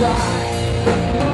cry.